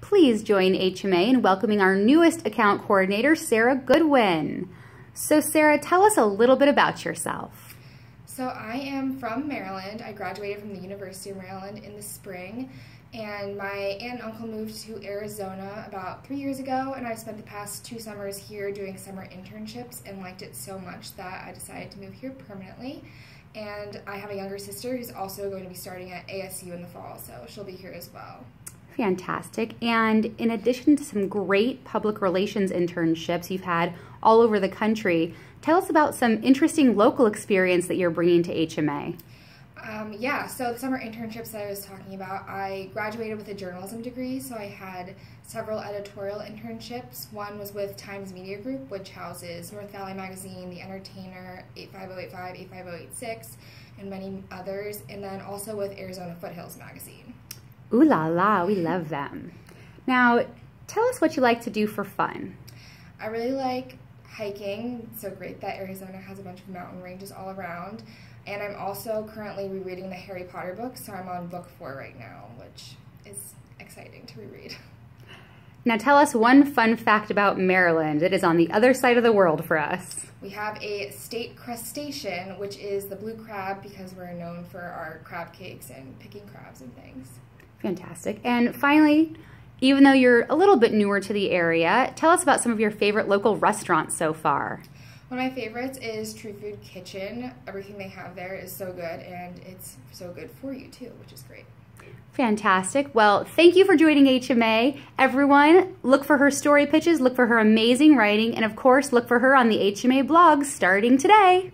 Please join HMA in welcoming our newest account coordinator, Sara Goodwin. So Sara, tell us a little bit about yourself. So I am from Maryland. I graduated from the University of Maryland in the spring and my aunt and uncle moved to Arizona about three years ago, and I spent the past two summers here doing summer internships and liked it so much that I decided to move here permanently. And I have a younger sister who's also going to be starting at ASU in the fall, so she'll be here as well. Fantastic. And in addition to some great public relations internships you've had all over the country, tell us about some interesting local experience that you're bringing to HMA. Um, yeah, so the summer internships that I was talking about, I graduated with a journalism degree, so I had several editorial internships. One was with Times Media Group, which houses North Valley Magazine, The Entertainer, 85085, 85086, and many others, and then also with Arizona Foothills Magazine. Ooh la la, we love them. Now, tell us what you like to do for fun. I really like hiking. It's so great that Arizona has a bunch of mountain ranges all around. And I'm also currently rereading the Harry Potter books, so I'm on book four right now, which is exciting to reread. Now tell us one fun fact about Maryland. It is on the other side of the world for us. We have a state crustacean, which is the blue crab because we're known for our crab cakes and picking crabs and things. Fantastic. And finally, even though you're a little bit newer to the area, tell us about some of your favorite local restaurants so far. One of my favorites is True Food Kitchen. Everything they have there is so good and it's so good for you too, which is great. Fantastic. Well, thank you for joining HMA. Everyone, look for her story pitches, look for her amazing writing, and of course, look for her on the HMA blog starting today.